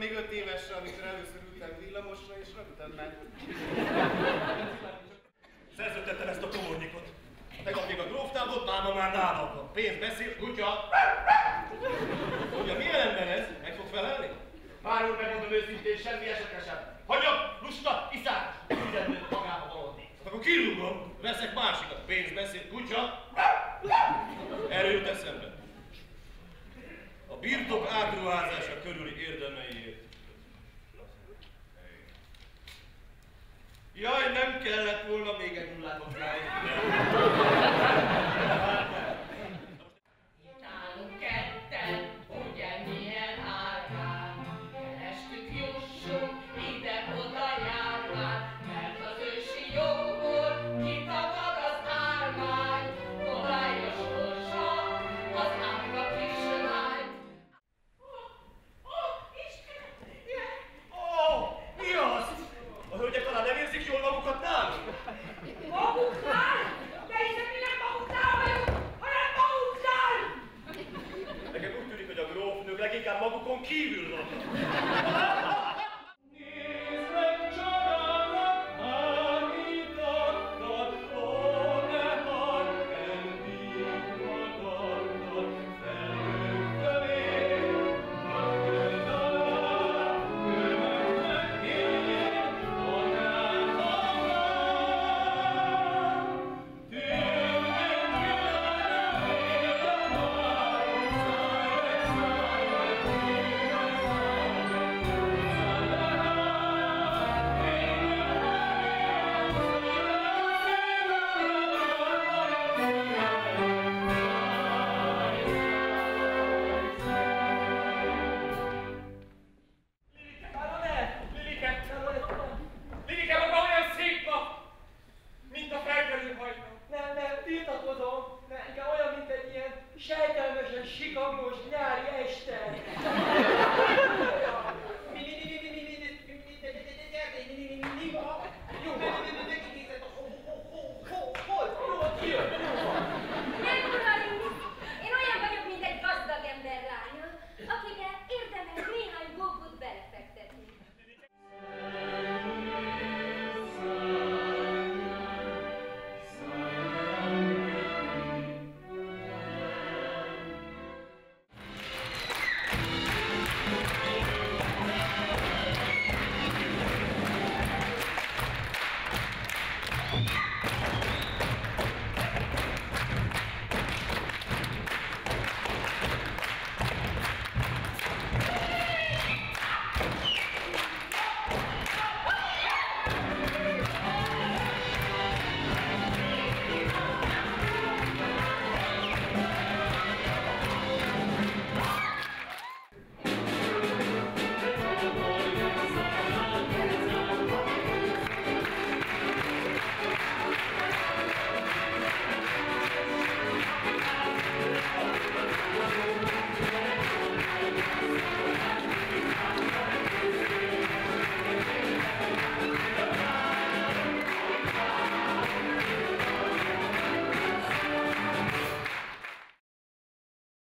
még öt évesre, amikor először ültem villamosra, és rögtön ment. Szerződtettem ezt a komornyikot. Tegnap még a gróftábot, máma már nálam van. Pénz beszél, kutya. Ugye milyen ember ez? Meg fog felelni? Már úr, megmondom őszintén, semmi esetre sem. Hagyom, lusta, iszák, mindent magába valódi. Akkor kirúgom, veszek másikat. Pénz beszél, kutya. Erről jut eszembe. Birtok átruházása körüli érdemeiért. Jaj, nem kellett volna még egy nullát キービルだ